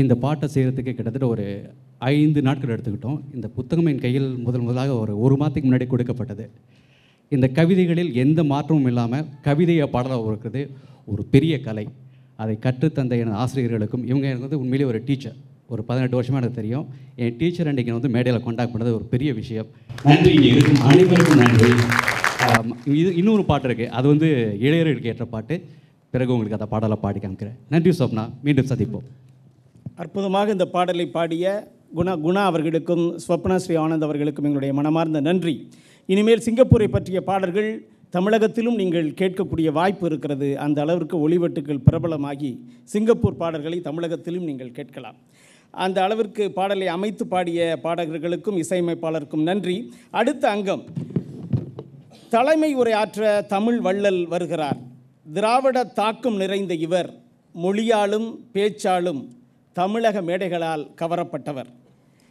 இந்த பாட்டை செய்கிறதுக்கு கிட்டத்தட்ட ஒரு ஐந்து நாட்கள் எடுத்துக்கிட்டோம். இந்த புத்தகம் என் கையில் முதல் முதலாக ஒரு ஒரு மாதத்துக்கு முன்னாடி கொடுக்கப்பட்டது. இந்த கவிதைகளில் எந்த மாற்றமும் இல்லாமல் கவிதையை பாடலாக இருக்கிறது ஒரு பெரிய கலை. அதை கற்றுத்தந்த எனது ஆசிரியர்களுக்கும் இவங்க எனக்கு வந்து உண்மையிலேயே ஒரு டீச்சர் ஒரு பதினெட்டு வருஷமாக எனக்கு தெரியும். என் டீச்சர் அன்றைக்கி வந்து மேடையில் காண்டாக்ட் பண்ணது ஒரு பெரிய விஷயம். நன்றி இருக்கும் அனைவருக்கும் நன்றி. இது இன்னொரு பாட்டு இருக்குது அது வந்து இளையர்களுக்கு ஏற்ற பாட்டு. பிறகு உங்களுக்கு அந்த பாடலை பாடி காமிக்கிறேன். நன்றி சொப்னா. மீண்டும் சந்திப்போம். அற்புதமாக இந்த பாடலை பாடிய குணா குணா அவர்களுக்கும் ஸ்வப்னா ஸ்ரீ ஆனந்த் அவர்களுக்கும் எங்களுடைய மனமார்ந்த நன்றி. இனிமேல் சிங்கப்பூரை பற்றிய பாடல்கள் தமிழகத்திலும் நீங்கள் கேட்கக்கூடிய வாய்ப்பு இருக்கிறது. அந்த அளவிற்கு ஒளிவெட்டுக்கள் பிரபலமாகி சிங்கப்பூர் பாடல்களை தமிழகத்திலும் நீங்கள் கேட்கலாம். அந்த அளவிற்கு பாடலை அமைத்து பாடிய பாடகர்களுக்கும் இசையமைப்பாளருக்கும் நன்றி. அடுத்த அங்கம். தலைமை உரையாற்ற தமிழ் வள்ளல் வருகிறார். திராவிட தாக்கம் நிறைந்த இவர் மொழியாலும் பேச்சாலும் தமிழக மேடைகளால் கவரப்பட்டவர்.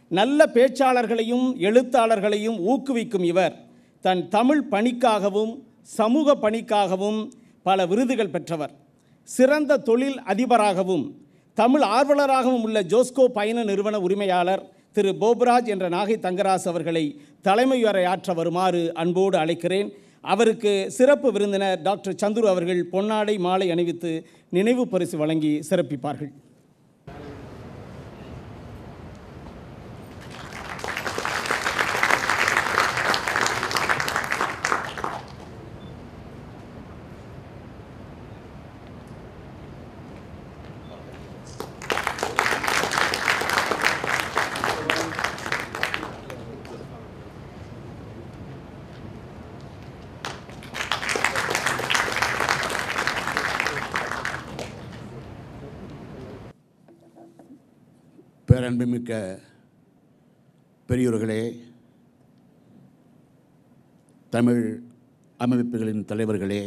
நல்ல பேச்சாளர்களையும் எழுத்தாளர்களையும் ஊக்குவிக்கும் இவர். தன் தமிழ் பணிக்காகவும் சமூக பணிக்காகவும் பல விருதுகள் பெற்றவர். சிறந்த தொழில் அதிபராகவும் தமிழ் ஆர்வலராகவும் உள்ள ஜோஸ்கோ பயண நிறுவன உரிமையாளர் திரு போபராஜ் என்ற நாகை தங்கராஜ் அவர்களை தலைமையுரை ஆற்ற வருமாறு அன்போடு அழைக்கிறேன். அவருக்கு சிறப்பு விருந்தினர் டாக்டர் சந்துரு அவர்கள் பொன்னாடை மாலை அணிவித்து நினைவு பரிசு வழங்கி சிறப்பிப்பார்கள். பேரன்புமிக்க பெரியோர்களே தமிழ் அமைப்புகளின் தலைவர்களே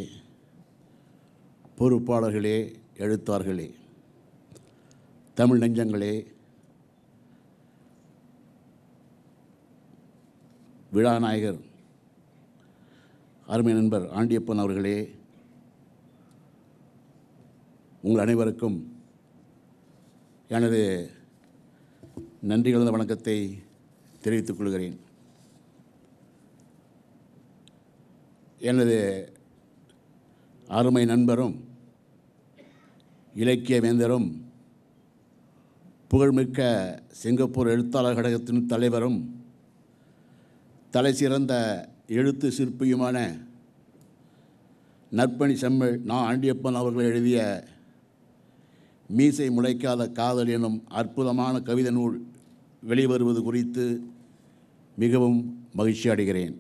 பொறுப்பாளர்களே எழுத்தார்களே தமிழ் நெஞ்சங்களே விழாநாயகர் அருமை நண்பர் ஆண்டியப்பன் அவர்களே உங்கள் அனைவருக்கும் எனது நன்றி கலந்த வணக்கத்தை தெரிவித்துக் கொள்கிறேன். எனது அருமை நண்பரும் இலக்கிய வேந்தரும் புகழ்மிக்க சிங்கப்பூர் எழுத்தாளர் கழகத்தின் தலைவரும் தலைசிறந்த எழுத்து சிற்பியுமான நற்பணி செம்மல் நான் ஆண்டியப்பன் அவர்கள் எழுதிய மீசை முளைக்காத காதல் எனும் அற்புதமான கவிதை நூல் வெளிவருவது குறித்து மிகவும் மகிழ்ச்சி அடைகிறேன்.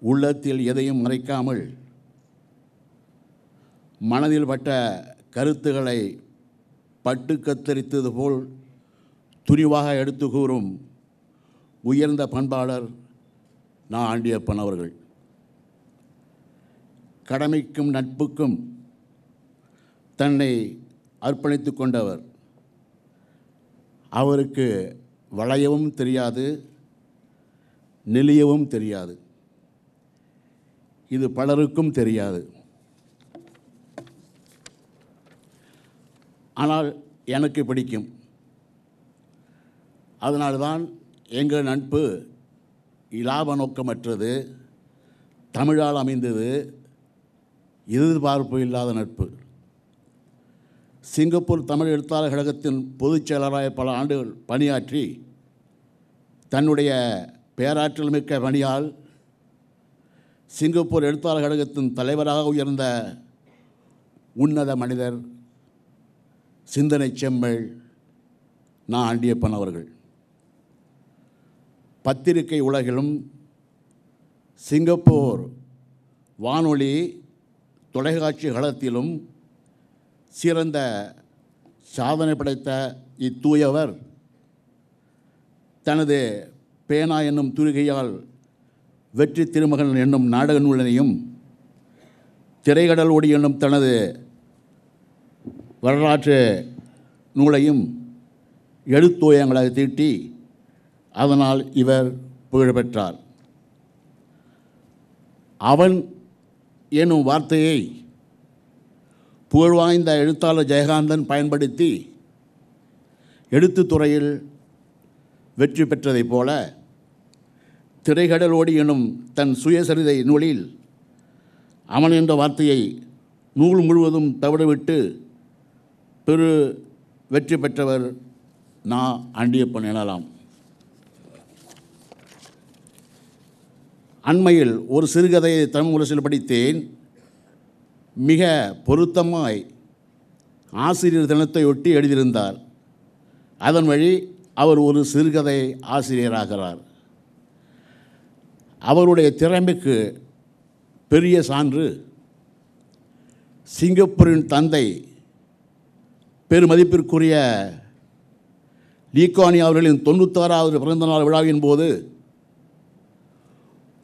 உள்ளத்தில் எதையும் மறைக்காமல் மனதில் பட்ட கருத்துக்களை பட்டு கத்தரித்தது போல் துணிவாக எடுத்து கூறும் உயர்ந்த பண்பாளர் நான் ஆண்டியப்பன் அவர்கள். கடமைக்கும் நட்புக்கும் தன்னை அர்ப்பணித்து கொண்டவர் அவருக்கு வளையவும் தெரியாது நெளியவும் தெரியாது. இது பலருக்கும் தெரியாது. ஆனால் எனக்கு பிடிக்கும். அதனால்தான் எங்கள் நட்பு இலாப நோக்கமற்றது தமிழால் அமைந்தது எதிர்பார்ப்பு இல்லாத நட்பு. சிங்கப்பூர் தமிழ் எழுத்தாளர் கழகத்தின் பொதுச் செயலராக பல ஆண்டுகள் பணியாற்றி தன்னுடைய பேராற்றல் மிக்க பணியால் சிங்கப்பூர் எழுத்தாளர் கழகத்தின் தலைவராக உயர்ந்த உன்னத மனிதர் சிந்தனை செம்மல் நான் ஆண்டியப்பன் அவர்கள். பத்திரிகை உலகிலும் சிங்கப்பூர் வானொலி தொலைக்காட்சி களத்திலும் சிறந்த சாதனை படைத்த இத்தூயவர் தனது பேனா என்னும் தூரிகையால் வெற்றி திருமகன் என்னும் நாடக நூலனையும் திரைகடல் ஒடி என்னும் தனது வரலாற்று நூலையும் எழுத்தோயங்களாக தீட்டி அதனால் இவர் புகழ்பெற்றார் அவன் என்னும் வார்த்தையை புகழ்வாய்ந்த எழுத்தாளர் ஜெயகாந்தன் பயன்படுத்தி எழுத்துத்துறையில் வெற்றி பெற்றதைப் போல திரைக்கடலோடி எனும் தன் சுயசரிதை நூலில் அவன் என்ற வார்த்தையை நூல் முழுவதும் தவிடவிட்டு பெரு வெற்றி பெற்றவர் நா. ஆண்டியப்பன் எனலாம். அண்மையில் ஒரு சிறுகதையை தமிழ் முரசில் படித்தேன். மிக பொருத்தமாய் ஆசிரியர் தினத்தை ஒட்டி எழுதியிருந்தார். அதன் வழி அவர் ஒரு சிறுகதை ஆசிரியராகிறார். அவருடைய திறமைக்கு பெரிய சான்று சிங்கப்பூரின் தந்தை பெருமதிப்பிற்குரிய லீகானி அவர்களின் தொண்ணூத்தாறாவது பிறந்தநாள் விழாவின் போது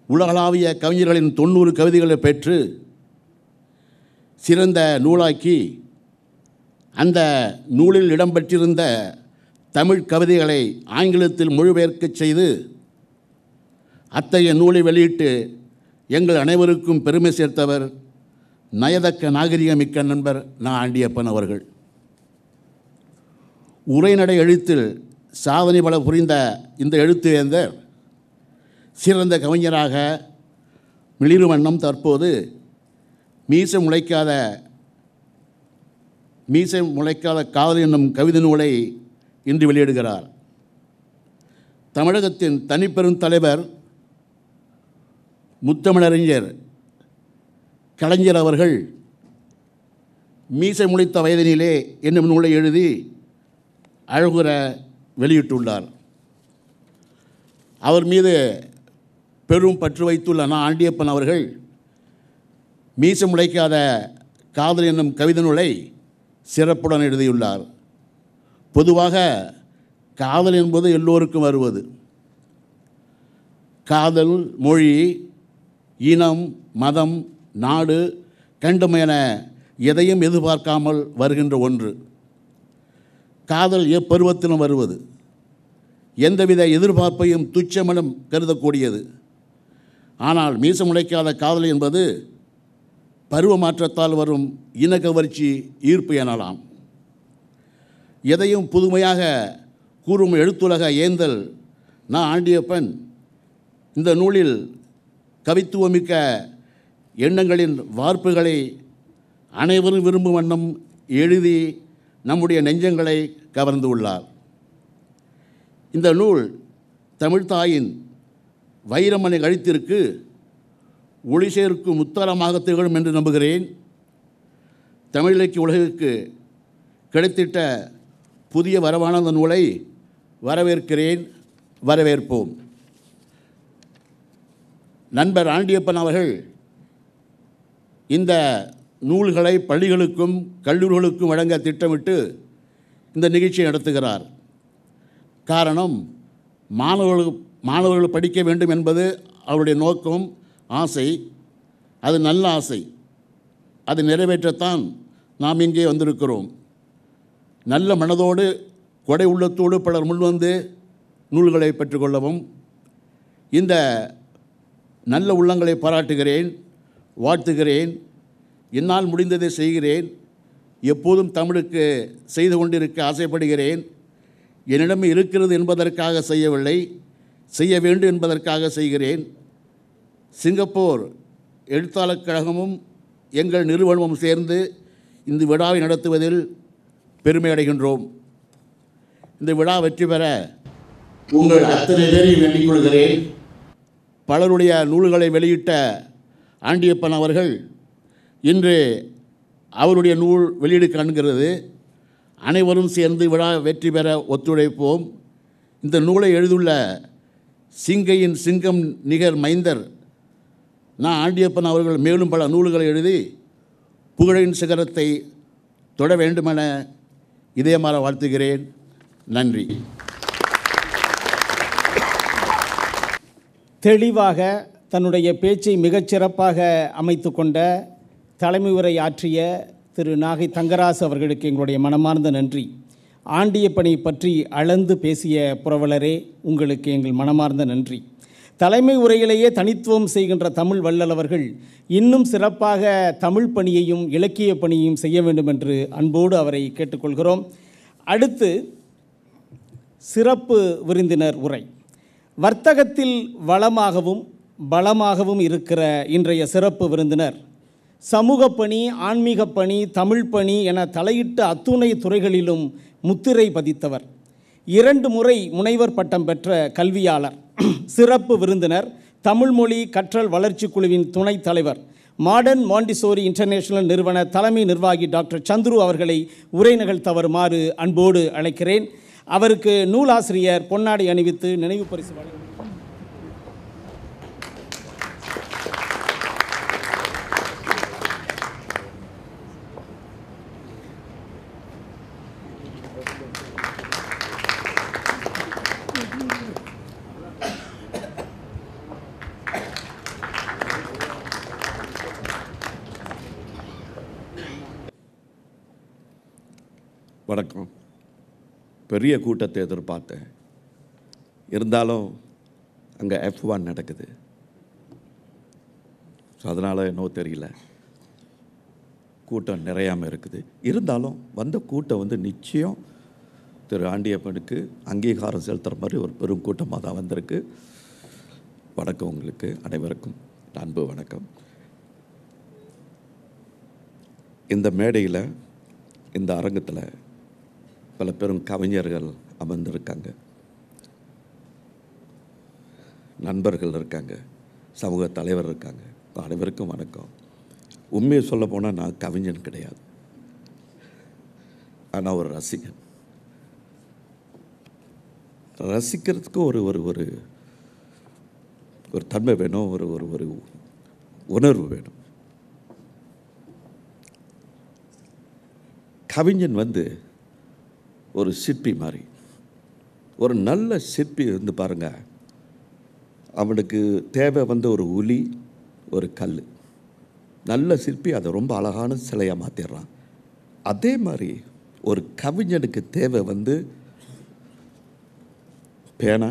உலகளாவிய கவிஞர்களின் தொண்ணூறு கவிதைகளை பெற்று சிறந்த நூலாக்கி அந்த நூலில் இடம்பெற்றிருந்த தமிழ் கவிதைகளை ஆங்கிலத்தில் மொழிபெயர்க்கச் செய்து அத்தகைய நூலை வெளியிட்டு எங்கள் அனைவருக்கும் பெருமை சேர்த்தவர் நயதக்க நாகரிகமிக்க நண்பர் நா. ஆண்டியப்பன் அவர்கள். உரைநடை எழுத்தில் சாதனை பல புரிந்த இந்த எழுத்துவேந்தர் சிறந்த கவிஞராக மிளிரும் வண்ணம் தற்போது மீசை முளைக்காத மீசை முளைக்காத காதல் என்னும் கவிதை நூலை இன்று வெளியிடுகிறார். தமிழகத்தின் தனிப்பெரும் தலைவர் முத்தமிழறிஞர் கலைஞர் அவர்கள் மீசை முளைத்த வயதினிலே என்னும் நூலை எழுதி அழகுற வெளியிட்டுள்ளார். அவர் மீது பெரும் பற்று வைத்துள்ள நான் ஆண்டியப்பன் அவர்கள் மீசம் உழைக்காத காதல் என்னும் கவிதை நூலை சிறப்புடன் எழுதியுள்ளார். பொதுவாக காதல் என்பது எல்லோருக்கும் வருவது. காதல் மொழி இனம் மதம் நாடு கண்டும் என எதையும் எதிர்பார்க்காமல் வருகின்ற ஒன்று. காதல் எப்பருவத்திலும் வருவது. எந்தவித எதிர்பார்ப்பையும் துச்சமெனும் கருதக்கூடியது. ஆனால் மீசம் காதல் என்பது பருவ மாற்றத்தால் வரும் இனக்கவர்ச்சி ஈர்ப்பு எனலாம். எதையும் புதுமையாக கூறும் எழுத்துலக ஏந்தல் நான் ஆண்டியப்பன் இந்த நூலில் கவித்துவமிக்க எண்ணங்களின் வார்ப்புகளை அனைவரும் விரும்பும் வண்ணம் எழுதி நம்முடைய நெஞ்சங்களை கவர்ந்து உள்ளார். இந்த நூல் தமிழ்தாயின் வைரமனை கழித்திற்கு ஒளி சேர்க்கும் முத்தரமாக திகழும் என்று நம்புகிறேன். தமிழ் இலக்கிய உலகிற்கு கிடைத்திட்ட புதிய வரவான அந்த நூலை வரவேற்கிறேன் வரவேற்போம். நண்பர் ஆண்டியப்பன் அவர்கள் இந்த நூல்களை பள்ளிகளுக்கும் கல்லூரிகளுக்கும் வழங்க திட்டமிட்டு இந்த நிகழ்ச்சியை நடத்துகிறார். காரணம் மாணவர்கள் மாணவர்கள் படிக்க வேண்டும் என்பது அவருடைய நோக்கம். ஆசை. அது நல்ல ஆசை. அது நிறைவேற்றத்தான் நாம் இங்கே வந்திருக்கிறோம். நல்ல மனதோடு கொடை உள்ளத்தோடு பலர் முன்வந்து நூல்களை பெற்றுக்கொள்ளவும் இந்த நல்ல உள்ளங்களை பாராட்டுகிறேன் வாழ்த்துகிறேன் என்னால் முடிந்ததை செய்கிறேன் எப்போதும் தமிழுக்கு செய்து கொண்டிருக்க ஆசைப்படுகிறேன் என்னிடம் இருக்கிறது என்பதற்காக செய்யவில்லை செய்ய வேண்டும் என்பதற்காக செய்கிறேன். சிங்கப்பூர் எழுத்தாளர் கழகமும் எங்கள் நிறுவனமும் சேர்ந்து இந்த விழாவை நடத்துவதில் பெருமை அடைகின்றோம். இந்த விழா வெற்றி பெற உங்கள் அத்தனை பேரையும் வேண்டிக் கொள்கிறேன். பலருடைய நூல்களை வெளியிட்ட ஆண்டியப்பன் அவர்கள் இன்று அவருடைய நூல் வெளியீடு காண்கிறது. அனைவரும் சேர்ந்து விழா வெற்றி பெற ஒத்துழைப்போம். இந்த நூலை எழுதுள்ள சிங்கையின் சிங்கம் நிகர் மைந்தர் நான் ஆண்டியப்பன் அவர்கள் மேலும் பல நூல்களை எழுதி புகழின் சிகரத்தை தொட வேண்டுமென இதயமாற வாழ்த்துகிறேன். நன்றி. தெளிவாக தன்னுடைய பேச்சை மிகச்சிறப்பாக அமைத்து கொண்ட தலைமை உரை ஆற்றிய திரு நாகை தங்கராசு அவர்களுக்கு எங்களுடைய மனமார்ந்த நன்றி. ஆண்டியப்பனை பற்றி அளந்து பேசிய புரவலரே உங்களுக்கு எங்கள் மனமார்ந்த நன்றி. தலைமை உரையிலேயே தனித்துவம் செய்கின்ற தமிழ் வள்ளலவர்கள் இன்னும் சிறப்பாக தமிழ் பணியையும் இலக்கிய பணியையும் செய்ய வேண்டும் என்று அன்போடு அவரை கேட்டுக்கொள்கிறோம். அடுத்து சிறப்பு விருந்தினர் உரை. வர்த்தகத்தில் வளமாகவும் பலமாகவும் இருக்கிற இன்றைய சிறப்பு விருந்தினர் சமூக பணி ஆன்மீக பணி தமிழ் பணி என தலையிட்ட அத்துணை துறைகளிலும் முத்திரை பதித்தவர். இரண்டு முறை முனைவர் பட்டம் பெற்ற கல்வியாளர். சிறப்பு விருந்தினர் தமிழ்மொழி கற்றல் வளர்ச்சி குழுவின் துணைத் தலைவர் மாடர்ன் மாண்டிசோரி இன்டர்நேஷனல் நிறுவன தலைமை நிர்வாகி டாக்டர் சந்துரு அவர்களை உரை நிகழ்த்தவருமாறு அன்போடு அழைக்கிறேன். அவருக்கு நூலாசிரியர் பொன்னாடை அணிவித்து நினைவு பரிசு வழங்க வணக்கம் பெரிய கூட்டத்தை எதிர்பார்த்தேன். இருந்தாலும் அங்கே எஃப் ஒன் நடக்குது. ஸோ அதனால் என்னவோ தெரியல. கூட்டம் நிறையாமல் இருக்குது. இருந்தாலும் வந்த கூட்டம் வந்து நிச்சயம் திரு ஆண்டியப்பனுக்கு அங்கீகாரம் செலுத்துகிற மாதிரி ஒரு பெரும் கூட்டமாக தான் வந்திருக்கு. வணக்கம் உங்களுக்கு அனைவருக்கும். அன்பு வணக்கம். இந்த மேடையில் இந்த அரங்கத்தில் பல பெரும் கவிஞர்கள் அமர்ந்திருக்காங்க. நண்பர்கள் இருக்காங்க. சமூக தலைவர் இருக்காங்க. அனைவருக்கும் வணக்கம். உண்மையை சொல்ல போனால் நான் கவிஞன் கிடையாது. ஆனால் ஒரு ரசிகன். ரசிக்கிறதுக்கு ஒரு ஒரு ஒரு ஒரு தன்மை வேணும். ஒரு ஒரு ஒரு உணர்வு வேணும். கவிஞன் வந்து ஒரு சிற்பி மாதிரி. ஒரு நல்ல சிற்பி இருந்து பாருங்கள் அவனுக்கு தேவை வந்து ஒரு உளி ஒரு கல் நல்ல சிற்பி அதை ரொம்ப அழகான சிலையாக மாற்றிடுறான் அதே மாதிரி ஒரு கவிஞனுக்கு தேவை வந்து பேனா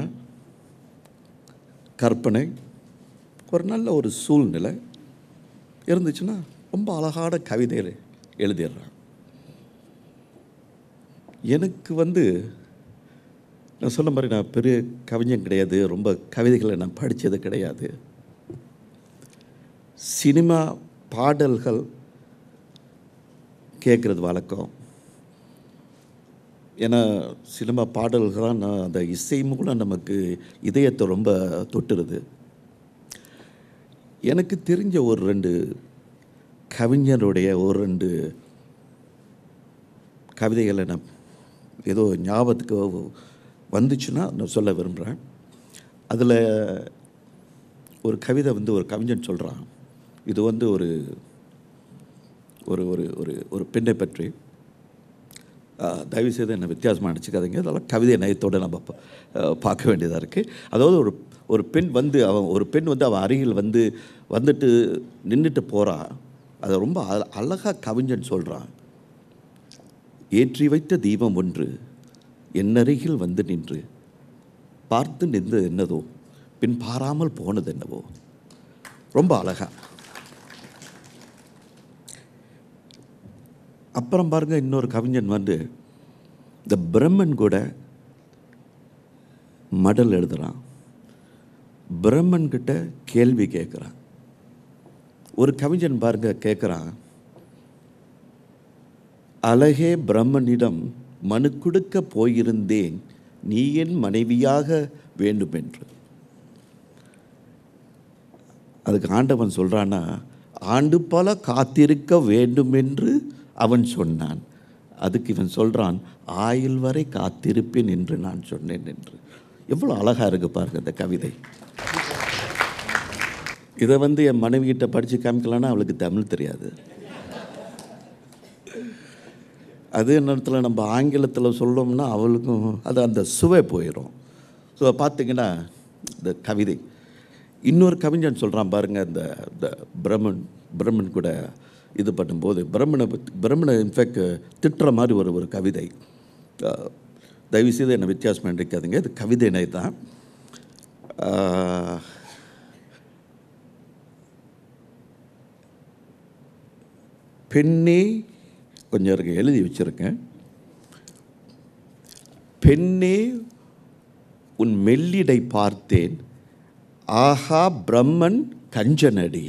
கற்பனை ஒரு நல்ல ஒரு சூழ்நிலை இருந்துச்சுன்னா ரொம்ப அழகான கவிதைகளை எழுதிடுறான் எனக்கு வந்து நான் சொன்ன மாதிரி நான் பெரிய கவிஞன் கிடையாது. ரொம்ப கவிதைகளை நான் படித்தது கிடையாது. சினிமா பாடல்கள் கேட்குறது வழக்கம். ஏன்னா சினிமா பாடல்களாக நான் அந்த இசை மூலம் நமக்கு இதயத்தை ரொம்ப தொட்டுருது. எனக்கு தெரிஞ்ச ஒரு ரெண்டு கவிஞருடைய ஒரு ரெண்டு கவிதைகளை நான் ஏதோ ஞாபகத்துக்கு வந்துச்சுன்னா நான் சொல்ல விரும்புகிறேன். அதில் ஒரு கவிதை வந்து ஒரு கவிஞன் சொல்கிறான். இது வந்து ஒரு ஒரு ஒரு ஒரு ஒரு பெண்ணை பற்றி. தயவுசெய்து என்னை வித்தியாசமாக நினச்சிக்காதீங்க. அதெல்லாம் கவிதை நயத்தோடு நம்ம பார்க்க வேண்டியதாக இருக்குது. அதாவது ஒரு ஒரு பெண் வந்து அவன் ஒரு பெண் வந்து அவன் அருகில் வந்து வந்துட்டு நின்றுட்டு போகிறா. அதை ரொம்ப அழகாக கவிஞன் சொல்கிறான். ஏற்றி வைத்த தீபம் ஒன்று என்னருகில் வந்து நின்று. பார்த்து நின்றது என்னதோ பின் பாராமல் போனது என்னவோ. ரொம்ப அழகா. அப்புறம் பாருங்க இன்னொரு கவிஞன் வந்து இந்த பிரம்மன் கூட மடல் எழுதுறான். பிரம்மன் கிட்ட கேள்வி கேட்குறான். ஒரு கவிஞன் பாருங்க கேட்குறான் அழகே பிரம்மனிடம் மனு கொடுக்க போயிருந்தேன் நீ என் மனைவியாக வேண்டுமென்று. அதுக்கு ஆண்டவன் சொல்கிறான்னா ஆண்டு பல காத்திருக்க வேண்டுமென்று அவன் சொன்னான். அதுக்கு இவன் சொல்கிறான் ஆயுள் வரை காத்திருப்பேன் என்று நான் சொன்னேன் என்று. எவ்வளோ அழகாக இருக்கு பாருங்க இந்த கவிதை. இதை வந்து என் மனைவிகிட்ட படித்து காமிக்கலான்னா அவளுக்கு தமிழ் தெரியாது. அதே நேரத்தில் நம்ம ஆங்கிலத்தில் சொல்லோம்னா அவளுக்கும் அது அந்த சுவை போயிடும் ஸோ பார்த்தீங்கன்னா இந்த கவிதை. இன்னொரு கவிஞன் சொல்கிறான் பாருங்க இந்த இந்த பிரம்மன் பிரம்மன் கூட இது பண்ணும்போது பிரம்மனை பற்றி பிரம்மனை இன்ஃபேக்ட் திட்டுற மாதிரி ஒரு ஒரு கவிதை. தயவுசெய்து என்னை வித்தியாசம் நினைக்காதீங்க இது கவிதை தான். பெண்ணே கொஞ்சம் இருக்கு எழுதி வச்சிருக்கேன். பெண்ணே உன் மெல்லிடை பார்த்தேன். ஆஹா பிரம்மன் கஞ்சனடி.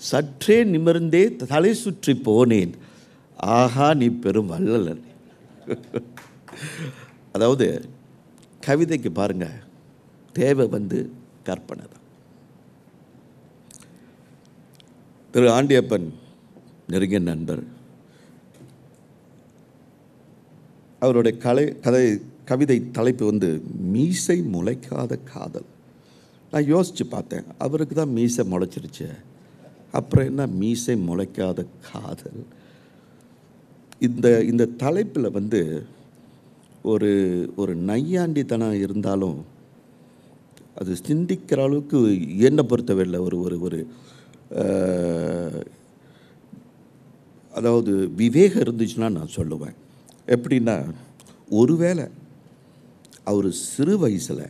சற்றே நிமிர்ந்தே தலை சுற்றி போனேன். ஆஹா நீ பெரும் வள்ளலன். அதாவது கவிதைக்கு பாருங்கள் தேவை வந்து கற்பனை தான். திரு. ஆண்டியப்பன் நெருங்கிய நண்பர். அவருடைய கலை கதை கவிதை தலைப்பு வந்து மீசை முளைக்காத காதல். நான் யோசித்து பார்த்தேன் அவருக்கு தான் மீசை முளைச்சிருச்சு. அப்புறம் என்ன மீசை முளைக்காத காதல்? இந்த இந்த தலைப்பில் வந்து ஒரு ஒரு நையாண்டித்தனம் இருந்தாலும் அது சிந்திக்கிற அளவுக்கு என்னை பொறுத்தவரையில் ஒரு ஒரு ஒரு அதாவது விவேகம் இருந்துச்சுன்னா நான் சொல்லுவேன். எப்படின்னா ஒருவேளை அவர் சிறு வயசில்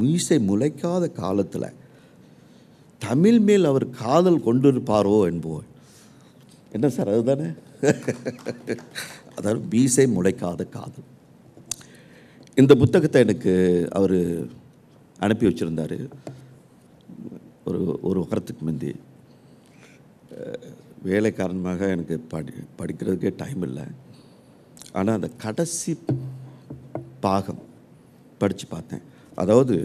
மீசை முளைக்காத காலத்தில் தமிழ் மேல் அவர் காதல் கொண்டிருப்பாரோ என்போம் என்ன சார் அதுதானே? அதாவது மீசை முளைக்காத காதல். இந்த புத்தகத்தை எனக்கு அவர் அனுப்பி வச்சுருந்தார். ஒரு ஒரு வாரத்துக்கு முந்தி. வேலை காரணமாக எனக்கு படி படிக்கிறதுக்கே டைம் இல்லை. ஆனால் அந்த கடைசி பாகம் படித்து பார்த்தேன். அதாவது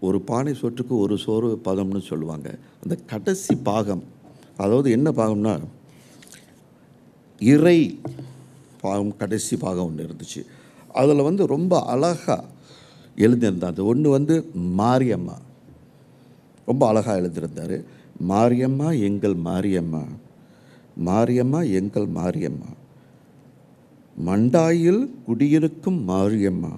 ஒரு பானை சோற்றுக்கு ஒரு சோறு பதம்னு சொல்லுவாங்க. அந்த கடைசி பாகம் அதாவது என்ன பாகம்னா இறை பாகம் கடைசி பாகம் ஒன்று இருந்துச்சு. அதில் வந்து ரொம்ப அழகாக எழுதியிருந்தார். ஒன்று வந்து மாரியம்மா. ரொம்ப அழகாக எழுதியிருந்தார். மாரியம்மா எங்கள் மாரியம்மா. மாரியம்மா எங்கள் மாரியம்மா. மண்டாயில் குடியிருக்கும் மாரியம்மா.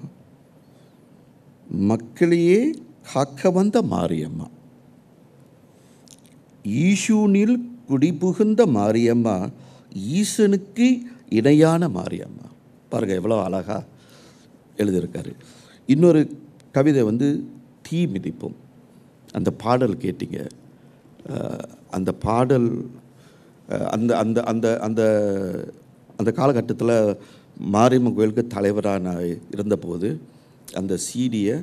மக்களையே காக்க வந்த மாரியம்மா. ஈசூனில் குடிபுகுந்த மாரியம்மா ஈசனுக்கு இணையான மாரியம்மா. பாருங்க எவ்வளோ அழகா எழுதியிருக்காரு. இன்னொரு கவிதை வந்து தீ மிதிப்போம். அந்த பாடல் கேட்டீங்க. அந்த பாடல் அந்த அந்த அந்த அந்த அந்த காலகட்டத்தில் மாரியம்மன் கோயிலுக்கு தலைவராக நான் இருந்தபோது அந்த சீடியை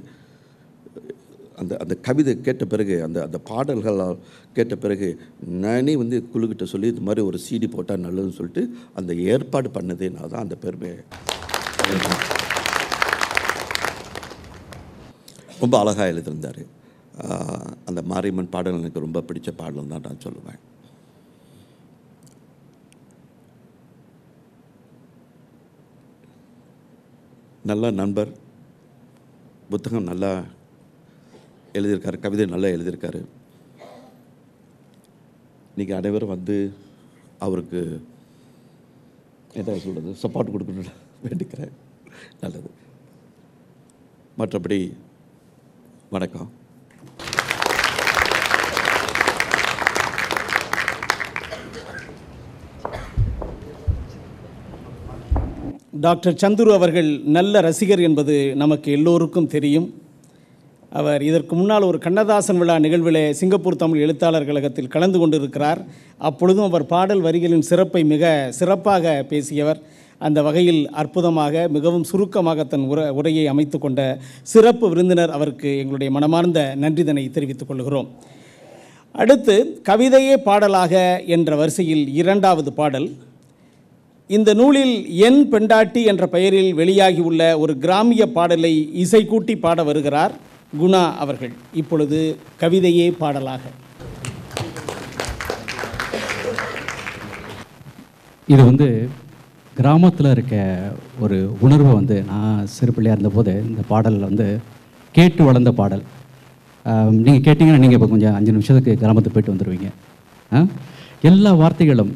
அந்த அந்த கவிதை கேட்ட பிறகு அந்த அந்த பாடல்கள் கேட்ட பிறகு நானே வந்து குழுக்கிட்ட சொல்லி இது மாதிரி ஒரு சீடி போட்டால் நல்லதுன்னு சொல்லிட்டு அந்த ஏற்பாடு பண்ணதே நான் தான் அந்த பெருமையை ரொம்ப அழகாக எழுதியிருந்தார். அந்த மாரியம்மன் பாடல் எனக்கு ரொம்ப பிடிச்ச பாடல் தான் நான் சொல்லுவேன். நல்ல நண்பர் புத்தகம் நல்லா எழுதியிருக்காரு கவிதை நல்லா எழுதியிருக்காரு. நீங்கள் அனைவரும் வந்து அவருக்கு என்ன சொல்கிறது சப்போர்ட் கொடுக்கணும்னு வேண்டிக்கிறேன். நல்லது. மற்றபடி வணக்கம். டாக்டர் சந்துரு அவர்கள் நல்ல ரசிகர் என்பது நமக்கு எல்லோருக்கும் தெரியும். அவர் இதற்கு முன்னால் ஒரு கண்ணதாசன் விழா நிகழ்விலே சிங்கப்பூர் தமிழ் எழுத்தாளர் கழகத்தில் கலந்து கொண்டிருக்கிறார். அப்பொழுதும் அவர் பாடல் வரிகளின் சிறப்பை மிக சிறப்பாக பேசியவர். அந்த வகையில் அற்புதமாக மிகவும் சுருக்கமாக தன் உர உரையை அமைத்து கொண்ட சிறப்பு விருந்தினர் அவருக்கு எங்களுடைய மனமார்ந்த நன்றிதனை தெரிவித்துக் கொள்கிறோம். அடுத்து கவிதையே பாடலாக என்ற வரிசையில் இரண்டாவது பாடல். இந்த நூலில் என் பெண்டாட்டி என்ற பெயரில் வெளியாகியுள்ள ஒரு கிராமிய பாடலை இசைக்கூட்டி பாட வருகிறார் குணா அவர்கள். இப்பொழுது கவிதையே பாடலாக. இது வந்து கிராமத்தில் இருக்க ஒரு உணர்வை வந்து நான் சிறு பிள்ளையாக இருந்தபோது இந்த பாடல் வந்து கேட்டு வளர்ந்த பாடல். நீங்கள் கேட்டிங்கன்னா நீங்கள் இப்போ கொஞ்சம் அஞ்சு நிமிஷத்துக்கு கிராமத்துக்கு போயிட்டு வந்துடுவீங்க எல்லா வார்த்தைகளும்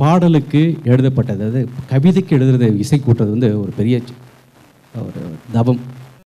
பாடலுக்கு எழுதப்பட்டது. அதாவது கவிதைக்கு எழுதுறது இசை கூட்டுறது வந்து ஒரு பெரிய ஒரு தபம்